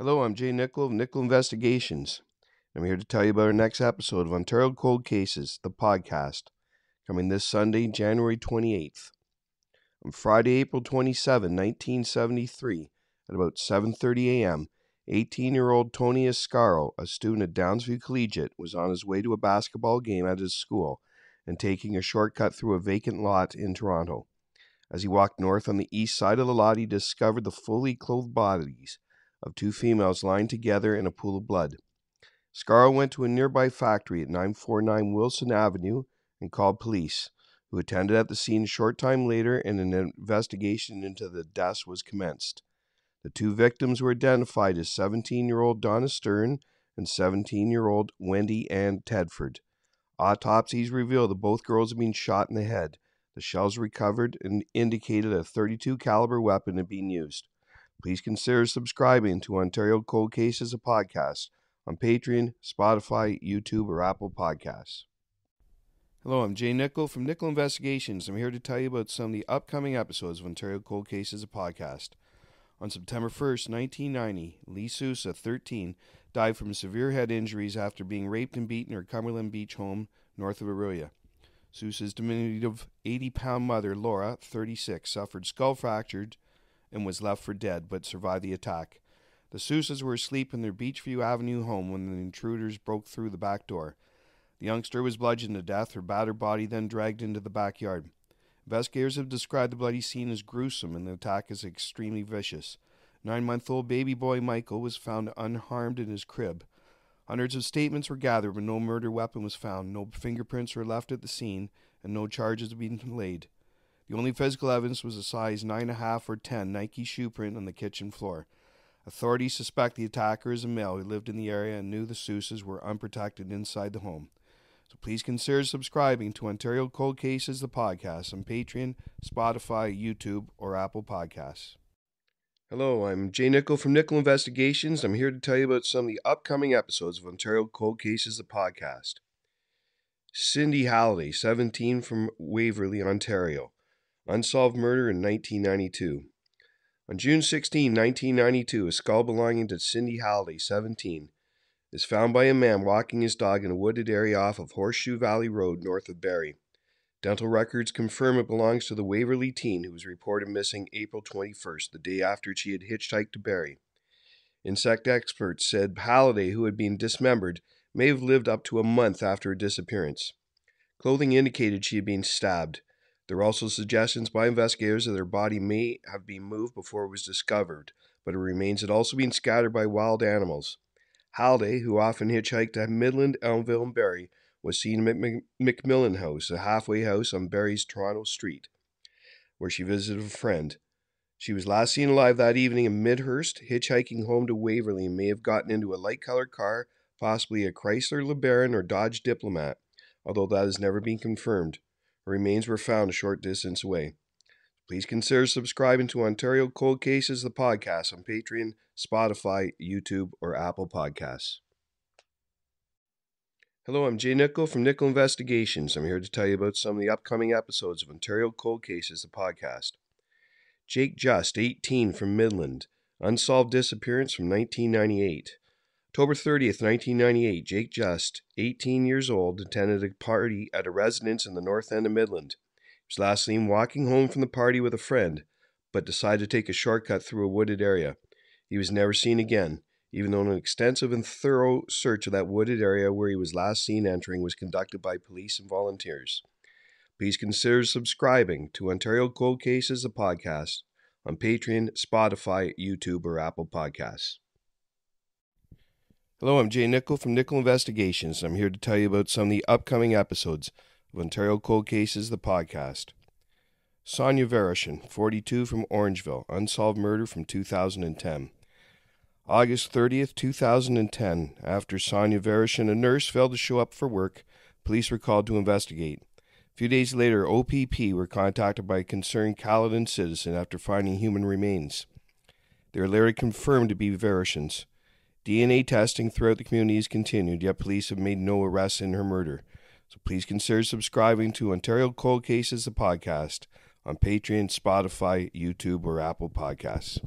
Hello, I'm Jay Nicoll of Nicoll Investigations. I'm here to tell you about our next episode of Ontario Cold Cases, the podcast, coming this Sunday, January 28th. On Friday, April 27, 1973, at about 7:30 a.m., 18-year-old Tony Iscaro, a student at Downsview Collegiate, was on his way to a basketball game at his school and taking a shortcut through a vacant lot in Toronto. As he walked north on the east side of the lot, he discovered the fully clothed bodies of two females lying together in a pool of blood. Iscaro went to a nearby factory at 949 Wilson Avenue and called police, who attended at the scene a short time later and an investigation into the deaths was commenced. The two victims were identified as 17 year old Donna Stearne and 17 year old Wendy Ann Tedford. Autopsies revealed that both girls had been shot in the head the shells recovered and indicated a 32 caliber weapon had been used. Please consider subscribing to Ontario Cold Cases, a podcast on Patreon, Spotify, YouTube, or Apple Podcasts. Hello, I'm Jay Nicoll from Nicoll Investigations. I'm here to tell you about some of the upcoming episodes of Ontario Cold Cases, a podcast. On September 1st, 1990, Lee Sousa, 13, died from severe head injuries after being raped and beaten in her Cumberland Beach home north of Orillia. Sousa's diminutive 80 pound mother, Lora, 36, suffered skull fractures and was left for dead, but survived the attack. The Sousas were asleep in their Beachview Avenue home when the intruders broke through the back door. The youngster was bludgeoned to death, her battered body then dragged into the backyard. Investigators have described the bloody scene as gruesome and the attack as extremely vicious. Nine month old baby boy Michael was found unharmed in his crib. Hundreds of statements were gathered, but no murder weapon was found. No fingerprints were left at the scene, and no charges have been laid. The only physical evidence was a size 9.5 or 10 Nike shoe print on the kitchen floor. Authorities suspect the attacker is a male who lived in the area and knew the Sousas were unprotected inside the home. So please consider subscribing to Ontario Cold Cases, the podcast, on Patreon, Spotify, YouTube, or Apple Podcasts. Hello, I'm Jay Nicoll from Nicoll Investigations. I'm here to tell you about some of the upcoming episodes of Ontario Cold Cases, the podcast. Cindy Halliday, 17, from Waverley, Ontario. Unsolved murder in 1992. On June 16, 1992, a skull belonging to Cindy Halliday, 17, is found by a man walking his dog in a wooded area off of Horseshoe Valley Road north of Barrie. Dental records confirm it belongs to the Waverley teen who was reported missing April 21st, the day after she had hitchhiked to Barrie. Insect experts said Halliday, who had been dismembered, may have lived up to a month after her disappearance. Clothing indicated she had been stabbed. There were also suggestions by investigators that her body may have been moved before it was discovered, but her remains had also been scattered by wild animals. Halliday, who often hitchhiked to Midland, Elmvale, and Barrie, was seen at McMillan House, a halfway house on Barrie's Toronto Street, where she visited a friend. She was last seen alive that evening in Midhurst, hitchhiking home to Waverley, and may have gotten into a light colored car, possibly a Chrysler LeBaron or Dodge Diplomat, although that has never been confirmed. Remains were found a short distance away. Please consider subscribing to Ontario Cold Cases, the podcast on Patreon, Spotify, YouTube, or Apple Podcasts. Hello, I'm Jay Nicoll from Nicoll Investigations. I'm here to tell you about some of the upcoming episodes of Ontario Cold Cases, the podcast. Jake Just, 18, from Midland. Unsolved disappearance from 1998. October 30th, 1998, Jake Just, 18 years old, attended a party at a residence in the north end of Midland. He was last seen walking home from the party with a friend, but decided to take a shortcut through a wooded area. He was never seen again even though an extensive and thorough search of that wooded area where he was last seen entering was conducted by police and volunteers. Please consider subscribing to Ontario Cold Cases, a podcast, on Patreon, Spotify, YouTube, or Apple Podcasts. Hello, I'm Jay Nicoll from Nicoll Investigations. I'm here to tell you about some of the upcoming episodes of Ontario Cold Cases, the podcast. Sonia Varaschin, 42, from Orangeville, unsolved murder from 2010. August 30th, 2010. After Sonia Varaschin, a nurse, failed to show up for work, police were called to investigate. A few days later, OPP were contacted by a concerned Caledon citizen after finding human remains. They were later confirmed to be Varaschin's. DNA testing throughout the community has continued, yet police have made no arrests in her murder. So please consider subscribing to Ontario Cold Cases, the podcast, on Patreon, Spotify, YouTube, or Apple Podcasts.